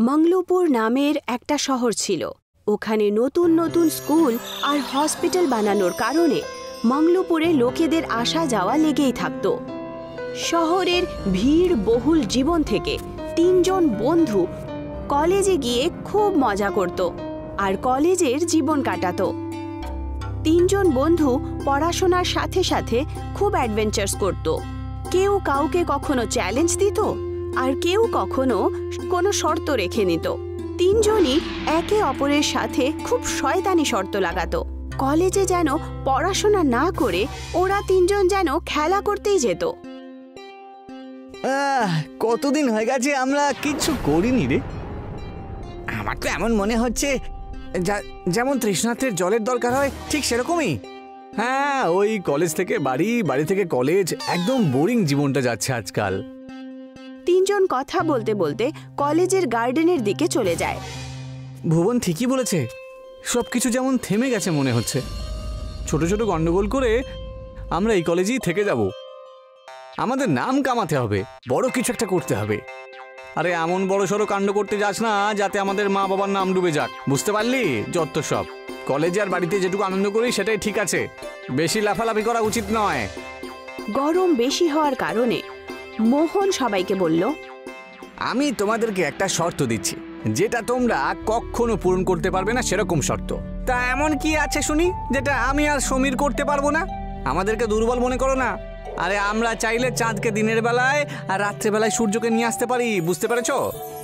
মংলোপুর নামের একটা শহর ছিল। ওখানে নতুন নতুন স্কুল আর হসপিটাল বানানোর কারণে মংলোপুরে লোকেদের আসা যাওয়া লেগেই থাকত। শহরের ভিড় বহুল জীবন থেকে তিনজন বন্ধু কলেজে গিয়ে খুব মজা করত আর কলেজের জীবন কাটাতো। তিনজন বন্ধু পড়াশোনার সাথে সাথে খুব অ্যাডভেঞ্চার্স করত। কেউ কাউকে কখনো চ্যালেঞ্জ দিত? আর কেউ কখনো কোনো শর্ত রেখে নিত। তিনজনই একে অপরের সাথে খুব শয়তানি শর্ত লাগাতো। কলেজে যেন পড়াশোনা না করে ওরা তিনজন যেন খেলা করতেই যেত। কতদিন হয়ে গেছে আমরা কিচ্ছু করিনি রে। আমার তো এমন মনে হচ্ছে যেমন তৃষ্ণার্থের জলের দরকার হয়, ঠিক সেরকমই। হ্যাঁ ওই কলেজ থেকে বাড়ি বাড়ি থেকে কলেজ, একদম বোরিং জীবনটা যাচ্ছে আজকাল। তিনজন কথা বলতে বলতে কলেজের গার্ডেনের দিকে চলে যায়। ভুবন ঠিকই বলেছে সব কিছু যেমন থেমে গেছে মনে হচ্ছে। ছোট ছোট গন্ডগোল করে আমরা এই কলেজেই থেকে যাব। আমাদের নাম কামাতে হবে বড় কিছু একটা করতে হবে। আরে এমন বড় সড়ো কাণ্ড করতে যাস না যাতে আমাদের মা বাবার নাম ডুবে যাক। বুঝতে পারলি? যত সব। কলেজে আর বাড়িতে যেটুকু আনন্দ করি সেটাই ঠিক আছে। বেশি লাফালাফি করা উচিত নয়। গরম বেশি হওয়ার কারণে মোহন সবাইকে বলল, আমি তোমাদেরকে একটা শর্ত দিচ্ছি। যেটা তোমরা কখনো পূরণ করতে পারবে না সেরকম শর্ত। তা এমন কি আছে শুনি, যেটা আমি আর সমীর করতে পারব না? আমাদেরকে দুর্বল মনে করো না। আরে আমরা চাইলে চাঁদকে দিনের বেলায় আর রাত্রেবেলায় সূর্যকে নিয়ে আসতে পারি, বুঝতে পেরেছ?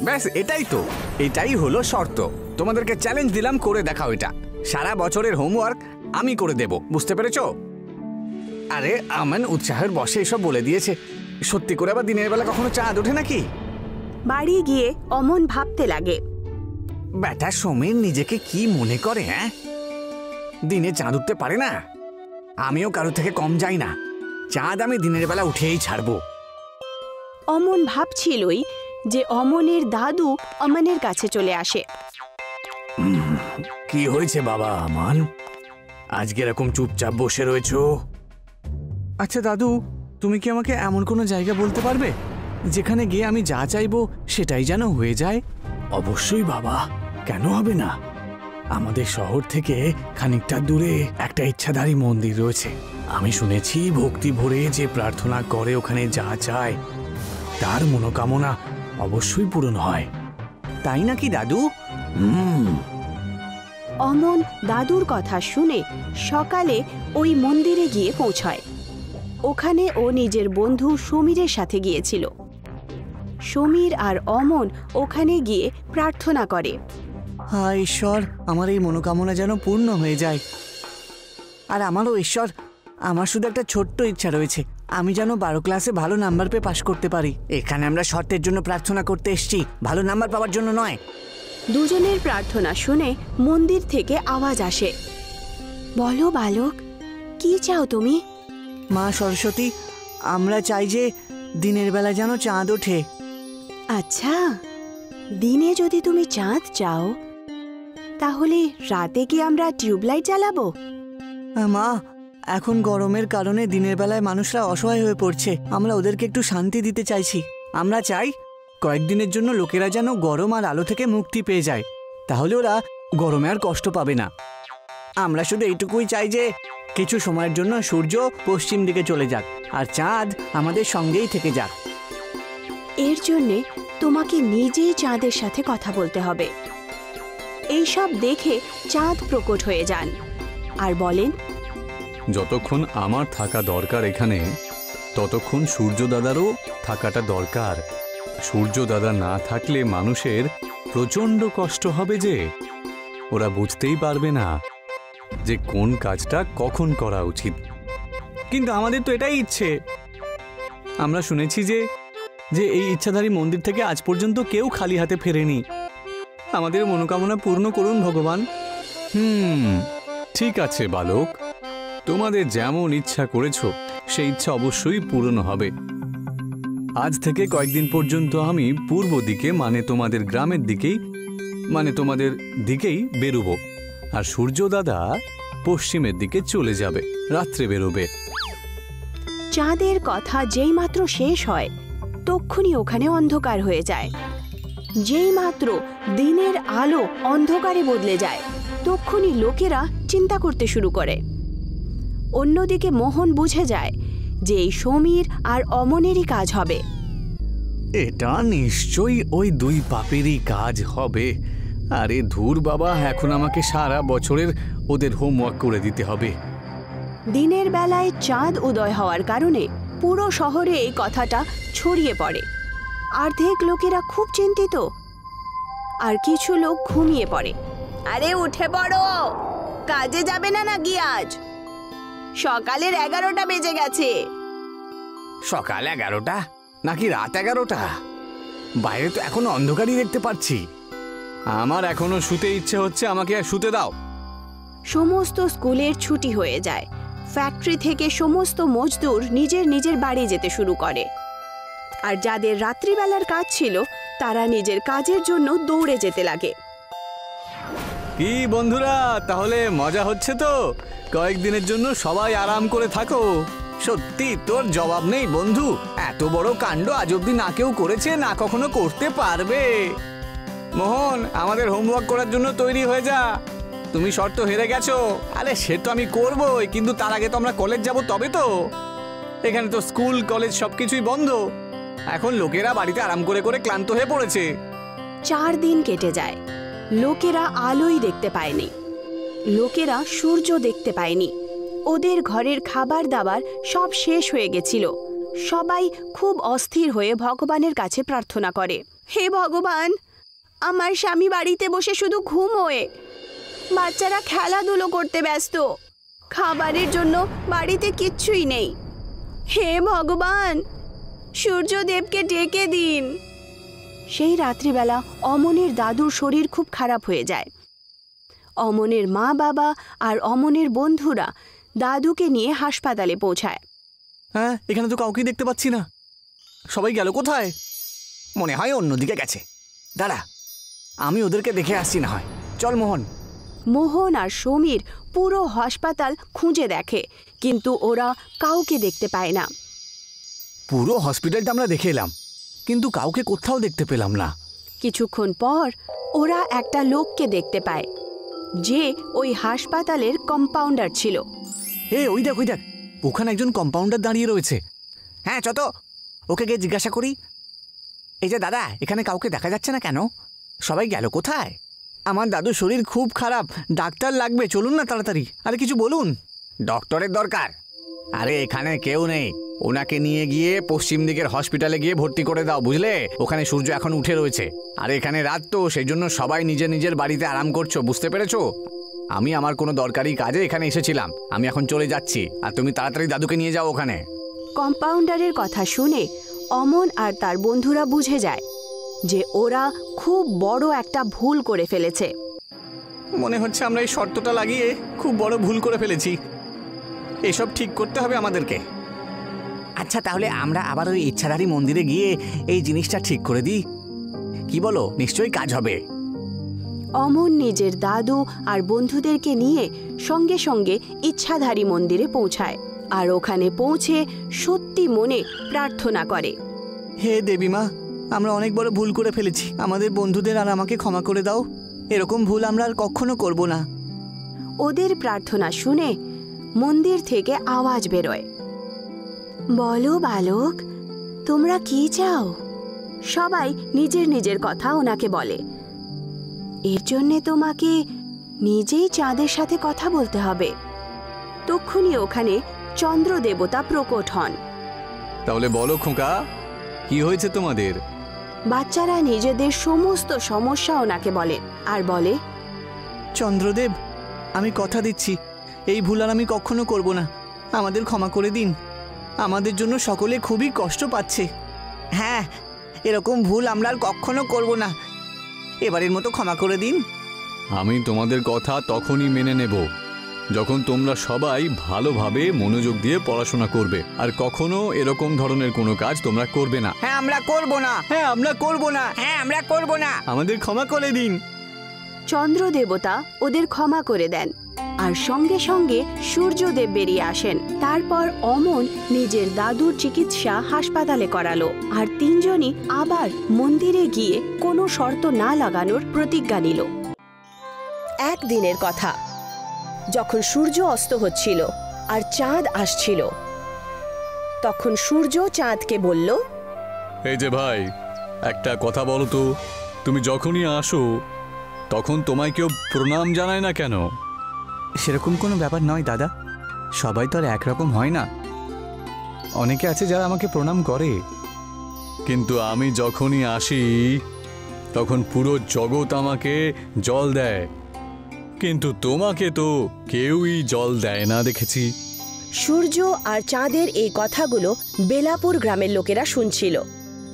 ব্যাস, এটাই তো। এটাই হলো শর্ত। তোমাদেরকে চ্যালেঞ্জ দিলাম করে দেখাও এটা। সারা বছরের হোমওয়ার্ক আমি করে দেব, বুঝতে পেরেছ? আরে, আমান উৎসাহের বসে এসব বলে দিয়েছে। সত্যি করে আবার দিনের বেলা কখনো চাঁদ ওঠে নাকি? বাড়ি গিয়ে অমন ভাবতে লাগে। ব্যাটা সমীর নিজেকে কি মনে করে হ্যাঁ? দিনে চাঁদ উঠতে পারে না। আমিও কারও থেকে কম যাই না। চাঁদ আমি দিনের বেলা উঠেই ছাড়বো। অমন ভাবছিলই যে অমনের দাদু অমনের কাছে চলে আসে। কি হয়েছে বাবা আমান? আজকে এরকম চুপচাপ বসে রয়েছো? আচ্ছা দাদু তুমি কি আমাকে এমন কোনো জায়গা বলতে পারবে? যেখানে গিয়ে আমি যা চাইব সেটাই যেন হয়ে যায়? অবশ্যই বাবা কেন হবে না? আমাদের শহর থেকে খানিকটা দূরে একটা ইচ্ছাধারী মন্দির রয়েছে। আমি শুনেছি ভক্তি ভরে যে প্রার্থনা করে ওখানে যা চায় তার মনোকামনা অবশ্যই পূরণ হয়। তাই নাকি দাদু? হুম। অমন দাদুর কথা শুনে সকালে ওই মন্দিরে গিয়ে পৌঁছায়। ওখানে ও নিজের বন্ধু সমীরের সাথে গিয়েছিল। সমীর আর অমন ওখানে গিয়ে প্রার্থনা করে। হায় ঈশ্বর আমার এই মনোকামনা যেন পূর্ণ হয়ে যায়। আর আমারও ঈশ্বর আমার শুধু একটা ছোট্ট ইচ্ছা রয়েছে। আমি যেন বারো ক্লাসে ভালো নাম্বার পেয়ে পাশ করতে পারি। এখানে আমরা শর্তের জন্য প্রার্থনা করতে এসেছি। ভালো নাম্বার পাওয়ার জন্য নয়। দুজনের প্রার্থনা শুনে মন্দির থেকে আওয়াজ আসে। বলো বালক কি চাও তুমি? মা সরস্বতী আমরা চাই যে দিনের বেলা যেন চাঁদ ওঠে। আচ্ছা দিনে যদি তুমি চাঁদ চাও তাহলে রাতে কি আমরা টিউবলাইট জ্বালাবো? মা এখন গরমের কারণে দিনের বেলায় মানুষরা অসহায় হয়ে পড়ছে। আমরা ওদেরকে একটু শান্তি দিতে চাইছি। আমরা চাই কয়েকদিনের জন্য লোকেরা যেন গরম আর আলো থেকে মুক্তি পেয়ে যায়। তাহলে ওরা গরমে আর কষ্ট পাবে না। আমরা শুধু এইটুকুই চাই যে কিছু সময়ের জন্য সূর্য পশ্চিম দিকে চলে যাক আর চাঁদ আমাদের সঙ্গেই থেকে যাক। এর জন্যে তোমাকে নিজেই চাঁদের সাথে কথা বলতে হবে। এইসব দেখে চাঁদ প্রকট হয়ে যান। আর বলেন যতক্ষণ আমার থাকা দরকার এখানে ততক্ষণ সূর্য দাদারও থাকাটা দরকার। সূর্য দাদা না থাকলে মানুষের প্রচণ্ড কষ্ট হবে যে ওরা বুঝতেই পারবে না। যে কোন কাজটা কখন করা উচিত। কিন্তু আমাদের তো এটাই ইচ্ছে। আমরা শুনেছি যে যে এই ইচ্ছাধারী মন্দির থেকে আজ পর্যন্ত কেউ খালি হাতে ফেরেনি। আমাদের মনোকামনা পূর্ণ করুন ভগবান। হুম, ঠিক আছে বালক। তোমাদের যেমন ইচ্ছা করেছ, সেই ইচ্ছা অবশ্যই পূরণ হবে। আজ থেকে কয়েকদিন পর্যন্ত আমি পূর্ব দিকে মানে তোমাদের গ্রামের দিকেই মানে তোমাদের দিকেই বেরোবো। আর সূর্য দাদা পশ্চিমের দিকে চলে যাবে রাত্রে বেরোবে। চাঁদের কথা যেইমাত্র শেষ হয় তক্ষুনি ওখানে অন্ধকার হয়ে যায়। যেই মাত্র দিনের আলো অন্ধকারে বদলে যায় তক্ষুনি লোকেরা চিন্তা করতে শুরু করে। অন্যদিকে মোহন বুঝে যায় যে এই সমীর আর অমনেরই কাজ হবে। এটা নিশ্চয়ই ওই দুই পাপেরই কাজ হবে। আরে ধুর বাবা এখন আমাকে সারা বছরের ওদের হোমওয়ার্ক করে দিতে হবে। দিনের বেলায় চাঁদ উদয় হওয়ার কারণে পুরো শহরে এই কথাটা ছড়িয়ে পড়ে। অর্ধেক লোকেরা খুব চিন্তিত আর কিছু লোক ঘুমিয়ে পড়ে। আরে উঠে পড়ো! কাজে যাবে না নাকি আজ? সকালের এগারোটা বেজে গেছে। সকাল এগারোটা? নাকি রাত এগারোটা? বাইরে তো এখনও অন্ধকারই দেখতে পাচ্ছি। আমার এখনও শুতে ইচ্ছে হচ্ছে আমাকে আর শুতে দাও। সমস্ত স্কুলের ছুটি হয়ে যায়। ফ্যাক্টরি থেকে সমস্ত মজদুর নিজের নিজের বাড়ি যেতে শুরু করে। আর যাদের রাত্রিবেলার কাজ ছিল তারা নিজের কাজের জন্য দৌড়ে যেতে লাগে। কি বন্ধুরা তাহলে মজা হচ্ছে তো? কয়েকদিনের জন্য সবাই আরাম করে থাকো। সত্যি তোর জবাব নেই বন্ধু। এত বড় কাণ্ড আজ অব্দি না কেউ করেছে না কখনো করতে পারবে। মোহন, আমাদের হোমওয়ার্ক করার জন্য তৈরি হয়ে যা। তুমি শর্ত হেরে গেছো। আরে, সে তো আমি করবই, কিন্তু তার আগে তো আমরা কলেজ যাব তবে তো। এখানে তো স্কুল কলেজ সবকিছুই বন্ধ। এখন লোকেরা বাড়িতে আরাম করে করে ক্লান্ত হয়ে পড়েছে। চার দিন কেটে যায়। লোকেরা আলোই দেখতে পায়নি। লোকেরা সূর্য দেখতে পায়নি। ওদের ঘরের খাবার দাবার সব শেষ হয়ে গেছিল। সবাই খুব অস্থির হয়ে ভগবানের কাছে প্রার্থনা করে, হে ভগবান আমার স্বামী বাড়িতে বসে শুধু ঘুমোয় বাচ্চারা খেলাধুলো করতে ব্যস্ত। খাবারের জন্য বাড়িতে কিচ্ছুই নেই। হে ভগবান, সূর্যদেবকে ডেকে দিন। সেই রাত্রিবেলা অমনের দাদুর শরীর খুব খারাপ হয়ে যায়। অমনের মা বাবা আর অমনের বন্ধুরা দাদুকে নিয়ে হাসপাতালে পৌঁছায়। হ্যাঁ এখানে তো কাউকেই দেখতে পাচ্ছি না। সবাই গেল কোথায়? মনে হয় অন্যদিকে গেছে। দাঁড়া আমি ওদেরকে দেখে আসছি না হয়। চল মোহন। মোহন আর সমীর পুরো হাসপাতাল খুঁজে দেখে কিন্তু ওরা কাউকে দেখতে পায় না। পুরো হসপিটালটা আমরা দেখে এলাম কিন্তু কাউকে কোথাও দেখতে পেলাম না। কিছুক্ষণ পর ওরা একটা লোককে দেখতে পায় যে ওই হাসপাতালের কম্পাউন্ডার ছিল। এ ওই দেখ ওই দেখ ওখানে একজন কম্পাউন্ডার দাঁড়িয়ে রয়েছে। হ্যাঁ চত ওকে গিয়ে জিজ্ঞাসা করি। এই যে দাদা এখানে কাউকে দেখা যাচ্ছে না কেন? সবাই গেল কোথায়? আমার দাদুর শরীর খুব খারাপ। ডাক্তার লাগবে চলুন না তাড়াতাড়ি। আরে কিছু বলুন। ডক্টরের দরকার। আরে এখানে কেউ নেই। ওনাকে নিয়ে গিয়ে পশ্চিম দিকের হসপিটালে গিয়ে ভর্তি করে দাও বুঝলে? ওখানে সূর্য এখন উঠে রয়েছে। আর এখানে রাত তো সেই জন্য সবাই নিজের নিজের বাড়িতে আরাম করছ বুঝতে পেরেছ? আমি আমার কোনো দরকারি কাজে এখানে এসেছিলাম। আমি এখন চলে যাচ্ছি। আর তুমি তাড়াতাড়ি দাদুকে নিয়ে যাও ওখানে। কম্পাউন্ডারের কথা শুনে অমন আর তার বন্ধুরা বুঝে যায়। যে ওরা খুব বড় একটা ভুল করে ফেলেছে। মনে হচ্ছে আমরা এই শর্তটা লাগিয়ে খুব বড় ভুল করে ফেলেছি। এসব ঠিক করতে হবে আমাদেরকে। আচ্ছা তাহলে আমরা আবার ওই ইচ্ছাধারী মন্দিরে গিয়ে এই জিনিসটা ঠিক করে দিই? কি বলো? নিশ্চয়ই কাজ হবে। অমন নিজের দাদু আর বন্ধুদেরকে নিয়ে সঙ্গে সঙ্গে ইচ্ছাধারী মন্দিরে পৌঁছায় আর ওখানে পৌঁছে সত্যি মনে প্রার্থনা করে। হে দেবীমা আমরা অনেক বড় ভুল করে ফেলেছি। আমাদের বন্ধুদের আর আমাকে ক্ষমা করে দাও। এরকম ভুল আমরা আর কখনো করব না। ওদের প্রার্থনা শুনে মন্দির থেকে আওয়াজ বেরোয়। বলো বালক তোমরা কি চাও? সবাই নিজের নিজের কথা ওনাকে বলে। এর জন্যে তোমাকে নিজেই চাঁদের সাথে কথা বলতে হবে। তক্ষুনি ওখানে চন্দ্র দেবতা প্রকট হন। তাহলে বলো খোঁকা কি হয়েছে তোমাদের? বাচ্চারা নিজেদের সমস্ত সমস্যা ওনাকে বলে। আর বলে চন্দ্রদেব আমি কথা দিচ্ছি। এই ভুল আর আমি কখনো করব না। আমাদের ক্ষমা করে দিন। আমাদের জন্য সকলে খুবই কষ্ট পাচ্ছে। হ্যাঁ এরকম ভুল আমরা আর কখনো করব না। এবারের মতো ক্ষমা করে দিন। আমি তোমাদের কথা তখনই মেনে নেব। যখন তোমরা সবাই ভালোভাবে মনোযোগ দিয়ে পড়াশোনা করবে আর কখনো এরকম ধরনের কোনো কাজ তোমরা করবে না। হ্যাঁ আমরা করব না। হ্যাঁ আমরা করব না। হ্যাঁ আমরা করব না। আমাদের ক্ষমা করে দিন। চন্দ্র দেবতা ওদের ক্ষমা করে দেন আর সঙ্গে সঙ্গে সূর্যদেব বেরিয়ে আসেন। তারপর অমন নিজের দাদুর চিকিৎসা হাসপাতালে করালো আর তিনজনই আবার মন্দিরে গিয়ে কোনো শর্ত না লাগানোর প্রতিজ্ঞা নিল। একদিনের কথা। যখন সূর্য অস্ত হচ্ছিল আর চাঁদ আসছিল। তখন সূর্য চাঁদকে বলল এই যে ভাই একটা কথা বলো তো। তুমি যখনই আসো তখন তোমায় কেউ প্রণাম জানায় না কেন? সেরকম কোনো ব্যাপার নয় দাদা। সবাই তো আর একরকম হয় না। অনেকে আছে যারা আমাকে প্রণাম করে। কিন্তু আমি যখনই আসি তখন পুরো জগৎ আমাকে জল দেয়। কিন্তু তোমাকে তো কেউই জল দেয় না দেখেছি। সূর্য আর চাঁদের এই কথাগুলো বেলাপুর গ্রামের লোকেরা শুনছিল।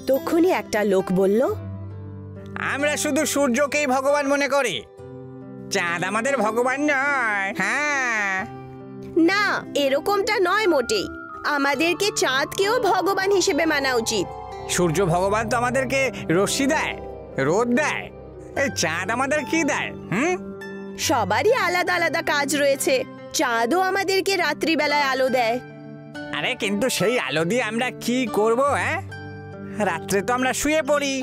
তক্ষুনি একটা লোক বলল আমরা শুধু সূর্যকেই ভগবান মনে করি। চাঁদ আমাদের ভগবান নয় হ্যাঁ? না এরকমটা নয় মোটেই। আমাদেরকে চাঁদকেও ভগবান হিসেবে মানা উচিত। সূর্য ভগবান তো আমাদেরকে রশ্মি দেয় রোদ দেয়। এই চাঁদ আমাদের কি দেয় হুম? সবারই আলাদা আলাদা কাজ রয়েছে। চাঁদও আমাদেরকে রাত্রিবেলায় আলো দেয়। আরে কিন্তু সেই আলো দিয়ে আমরা কি করব হ্যাঁ? রাত্রে তো আমরা শুয়ে পড়ি।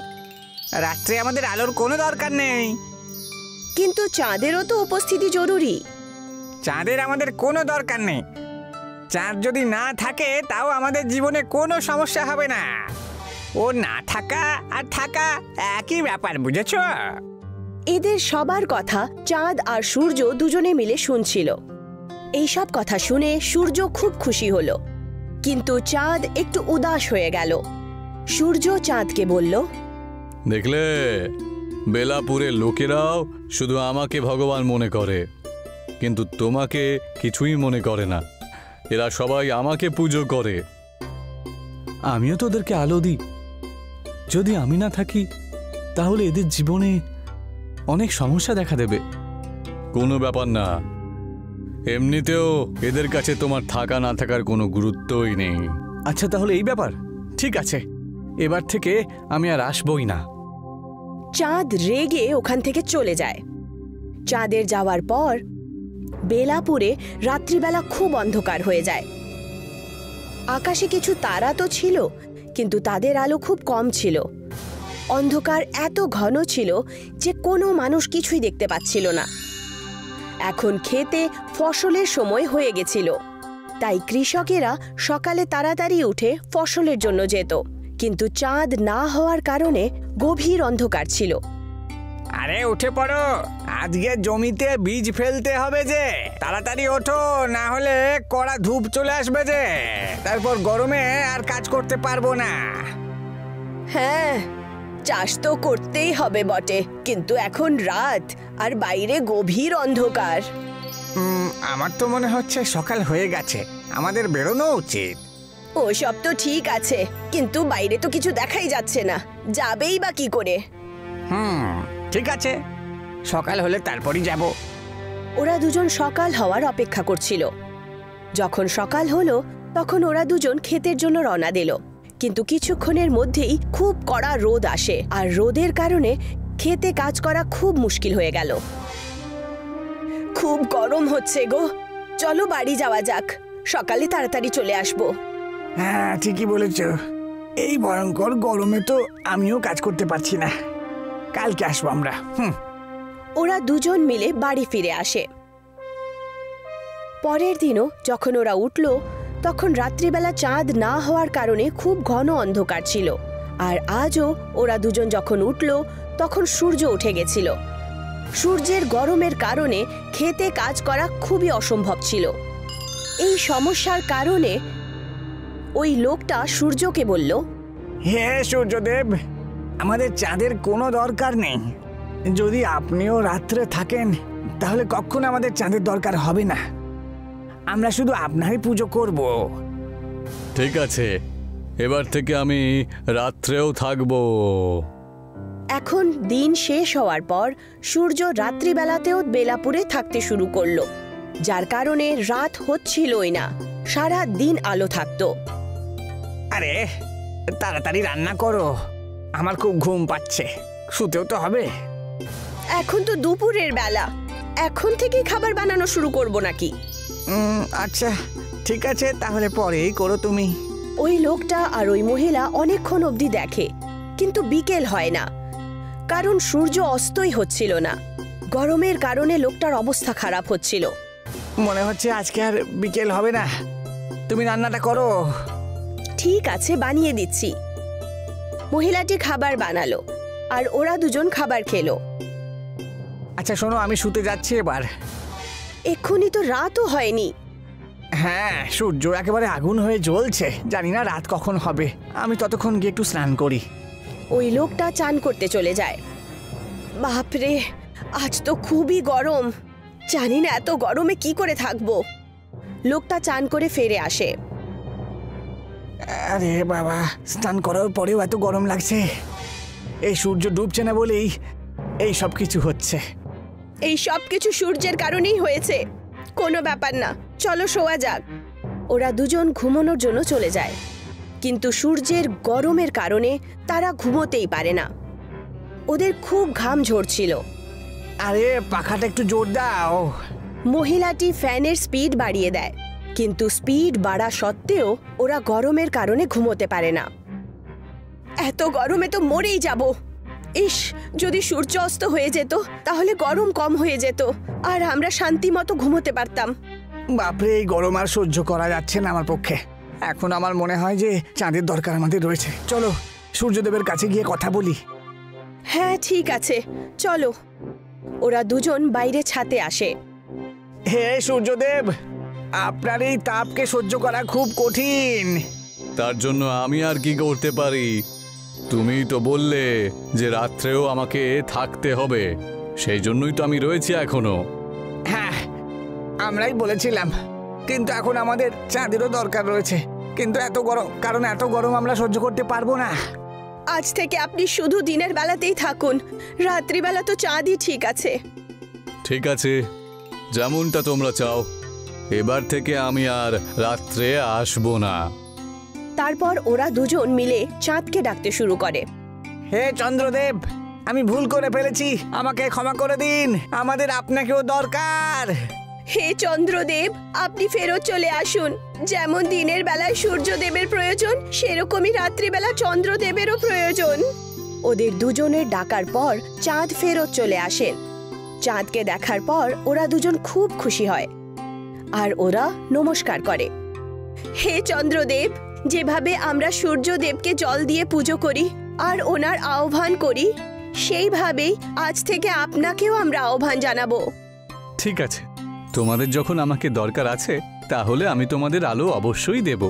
রাত্রে আমাদের আলোর কোনো দরকার নেই। কিন্তু চাঁদেরও তো উপস্থিতি জরুরি। চাঁদের আমাদের কোনো দরকার নেই। চাঁদ যদি না থাকে তাও আমাদের জীবনে কোনো সমস্যা হবে না। ও না থাকা আর থাকা একই ব্যাপার বুঝেছ? এদের সবার কথা চাঁদ আর সূর্য দুজনে মিলে শুনছিল। এইসব কথা শুনে সূর্য খুব খুশি হলো। কিন্তু চাঁদ একটু উদাস হয়ে গেল। সূর্য চাঁদকে বলল দেখলে বেলাপুরের লোকেরাও শুধু আমাকে ভগবান মনে করে কিন্তু তোমাকে কিছুই মনে করে না। এরা সবাই আমাকে পুজো করে। আমিও তো ওদেরকে আলো দিই। যদি আমি না থাকি তাহলে এদের জীবনে অনেক সমস্যা দেখা দেবে। কোনো ব্যাপার না। এমনিতেও এদের কাছে তোমার থাকা না থাকার কোনো গুরুত্বই নেই। আচ্ছা তাহলে এই ব্যাপার। ঠিক আছে। এবার থেকে আমি আর আসবই না। চাঁদ রেগে ওখান থেকে চলে যায়। চাঁদের যাওয়ার পর বেলাপুরে রাত্রিবেলা খুব অন্ধকার হয়ে যায়। আকাশে কিছু তারা তো ছিল কিন্তু তাদের আলো খুব কম ছিল। অন্ধকার এত ঘন ছিল যে কোনো মানুষ কিছুই দেখতে পাচ্ছিল না। এখন খেতে ফসলের সময় হয়ে গেছিল। তাই কৃষকেরা সকালে তাড়াতাড়ি উঠে ফসলের জন্য যেত। কিন্তু চাঁদ না হওয়ার কারণে গভীর অন্ধকার ছিল। আরে উঠে পড়ো। আজকে জমিতে বীজ ফেলতে হবে যে। তাড়াতাড়ি ওঠো না হলে কড়া ধূপ চলে আসবে যে। তারপর গরমে আর কাজ করতে পারব না। হ্যাঁ চাষ তো করতেই হবে বটে কিন্তু এখন রাত আর বাইরে গভীর অন্ধকার। আমার তো মনে হচ্ছে সকাল হয়ে গেছে আমাদের বেরোনো উচিত। ওসব তো ঠিক আছে কিন্তু বাইরে তো কিছু দেখাই যাচ্ছে না যাবেই বা কি করে? হুম ঠিক আছে সকাল হলে তারপরই যাব। ওরা দুজন সকাল হওয়ার অপেক্ষা করছিল। যখন সকাল হলো তখন ওরা দুজন ক্ষেতের জন্য রওনা দিল। কিন্তু কিছুক্ষণের মধ্যেই খুব কড়া রোদ আসে আর রোদের কারণে খেতে কাজ করা খুব মুশকিল হয়ে গেল। খুব গরম হচ্ছে গো। চলো বাড়ি যাওয়া যাক। সকালে তাড়াতাড়ি চলে আসব। হ্যাঁ ঠিকই বলেছ। এই ভয়ঙ্কর গরমে তো আমিও কাজ করতে পারছি না। কালকে আসব আমরা। হুম। ওরা দুজন মিলে বাড়ি ফিরে আসে। পরের দিনও যখন ওরা উঠল তখন রাত্রিবেলা চাঁদ না হওয়ার কারণে খুব ঘন অন্ধকার ছিল। আর আজও ওরা দুজন যখন উঠল, তখন সূর্য উঠে গেছিল। সূর্যের গরমের কারণে খেতে কাজ করা খুবই অসম্ভব ছিল। এই সমস্যার কারণে ওই লোকটা সূর্যকে বলল, হে সূর্যদেব, আমাদের চাঁদের কোনো দরকার নেই। যদি আপনিও রাত্রে থাকেন, তাহলে কখনো আমাদের চাঁদের দরকার হবে না। আমরা শুধু আপনারই পুজো করব। ঠিক আছে। এবার থেকে আমি রাত্রেও থাকব। এখন দিন শেষ হওয়ার পর সূর্য রাত্রিবেলাতেও বেলাপুরে থাকতে শুরু করল যার কারণে রাত হচ্ছিলই না সারা দিন আলো থাকতো। আরে তাড়াতাড়ি রান্না করো আমার খুব ঘুম পাচ্ছে শুতেও তো হবে। এখন তো দুপুরের বেলা এখন থেকেই খাবার বানানো শুরু করব নাকি? আচ্ছা ঠিক আছে তাহলে পরেই করো তুমি। ওই লোকটা আর ওই মহিলা অনেকক্ষণ অবধি দেখে কিন্তু বিকেল হয় না। কারণ সূর্য অস্তই হচ্ছিল না। গরমের কারণে লোকটার অবস্থা খারাপ হচ্ছিল। মনে হচ্ছে আজকে আর বিকেল হবে না। তুমি রান্নাটা করো। ঠিক আছে বানিয়ে দিচ্ছি। মহিলাটি খাবার বানালো আর ওরা দুজন খাবার খেলো। আচ্ছা শোনো আমি শুতে যাচ্ছি এবার। এক্ষুনি তো রাতও হয়নি। হ্যাঁ সূর্য একেবারে আগুন হয়ে জ্বলছে। জানি না রাত কখন হবে। আমি ততক্ষণ গিয়ে একটু স্নান করি। ওই লোকটা চান করতে চলে যায়। বাপরে আজ তো খুবই গরম। জানি না এত গরমে কি করে থাকব। লোকটা চান করে ফিরে আসে। আরে বাবা স্নান করার পরেও এত গরম লাগছে। এই সূর্য ডুবছে না বলেই এই সব কিছু হচ্ছে। এই সব কিছু সূর্যের কারণেই হয়েছে। কোনো ব্যাপার না। চলো শোয়া যাক। ওরা দুজন ঘুমানোর জন্য চলে যায়। কিন্তু সূর্যের গরমের কারণে তারা ঘুমোতেই পারে না। ওদের খুব ঘাম ঝরছিল। আরে পাখাটা একটু জোর দাও। মহিলাটি ফ্যানের স্পিড বাড়িয়ে দেয়। কিন্তু স্পিড বাড়া সত্ত্বেও ওরা গরমের কারণে ঘুমোতে পারে না। এত গরমে তো মরেই যাব। ইস যদি সূর্য অস্ত হয়ে যেত তাহলে গরম কম হয়ে যেত আর আমরা শান্তি মতো ঘুমোতে পারতাম। বাপরে এই গরম আর সহ্য করা যাচ্ছে না আমার পক্ষে। এখন আমার মনে হয় যে চাঁদের দরকার আমাদের রয়েছে। চলো সূর্যদেবের কাছে গিয়ে কথা বলি। হ্যাঁ ঠিক আছে। চলো। ওরা দুজন বাইরে ছাতে আসে। হে সূর্যদেব আপনার এই তাপকে সহ্য করা খুব কঠিন। তার জন্য আমি আর কি করতে পারি? তুমি তো বললে যে রাত্রেও আমাকে থাকতে হবে। সেই জন্যই তো আমি রয়েছি এখনও। হ্যাঁ আমরাই বলেছিলাম। কিন্তু এখন আমাদের চাঁদেরও দরকার রয়েছে। কিন্তু এত গরম কারণ এত গরম আমরা সহ্য করতে পারব না। আজ থেকে আপনি শুধু দিনের বেলাতেই থাকুন। রাত্রিবেলা তো চাঁদই ঠিক আছে। ঠিক আছে যেমনটা তোমরা চাও। এবার থেকে আমি আর রাত্রে আসব না। তারপর ওরা দুজন মিলে চাঁদকে ডাকতে শুরু করে। হে চন্দ্রদেব আমি ভুল করে ফেলেছি। আমাকে ক্ষমা করে দিন। আমাদের আপনাকেও দরকার। হে চন্দ্রদেব আপনি ফেরত চলে আসুন। যেমন দিনের বেলায় সূর্যদেবের প্রয়োজন সেরকমই রাত্রিবেলা চন্দ্রদেবেরও প্রয়োজন। ওদের দুজনের ডাকার পর চাঁদ ফেরত চলে আসেন চাঁদকে দেখার পর ওরা দুজন খুব খুশি হয়। আর ওরা নমস্কার করে। হে চন্দ্রদেব যেভাবে আমরা সূর্যদেবকে জল দিয়ে পুজো করি আর ওনার আহ্বান করি, সেইভাবেই আজ থেকে আপনাকেও আমরা আহ্বান জানাব। ঠিক আছে। তোমাদের যখন আমাকে দরকার আছে, তাহলে আমি তোমাদের আলো অবশ্যই দেব।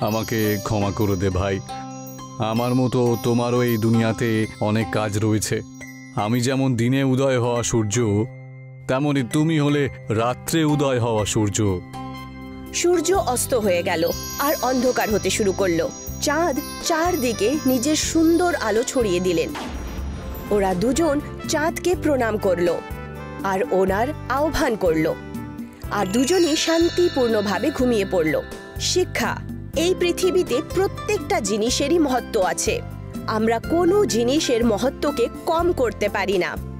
আমাকে ক্ষমা করে দে ভাই। আমার মতো তোমারও এই দুনিয়াতে অনেক কাজ রয়েছে। আমি যেমন দিনে উদয় হওয়া সূর্য তেমনই তুমি হলে রাত্রে উদয় হওয়া সূর্য। সূর্য অস্ত হয়ে গেল আর অন্ধকার হতে শুরু করল। চাঁদ চারদিকে নিজের সুন্দর আলো ছড়িয়ে দিলেন। ওরা দুজন চাঁদকে প্রণাম করল আর ওনার আহ্বান করল। আর দুজনই শান্তিপূর্ণভাবে ঘুমিয়ে পড়ল। শিক্ষা, এই পৃথিবীতে প্রত্যেকটা জিনিসেরই মহত্ব আছে। আমরা কোনো জিনিসের মহত্বকে কম করতে পারি না।